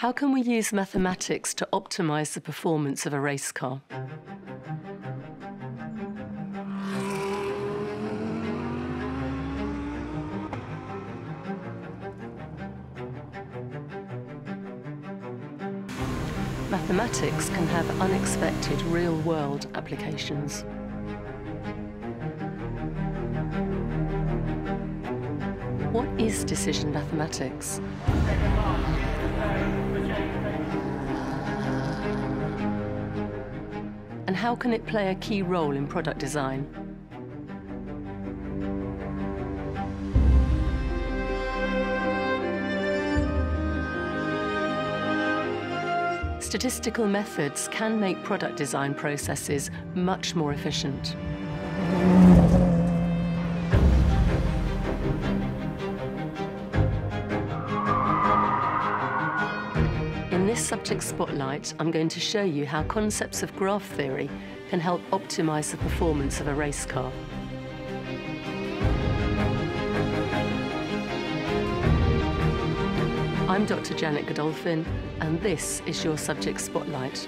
How can we use mathematics to optimise the performance of a race car? Mathematics can have unexpected real-world applications. What is decision mathematics? And how can it play a key role in product design? Statistical methods can make product design processes much more efficient. In this subject spotlight, I'm going to show you how concepts of graph theory can help optimize the performance of a race car. I'm Dr. Janet Godolphin, and this is your Subject Spotlight.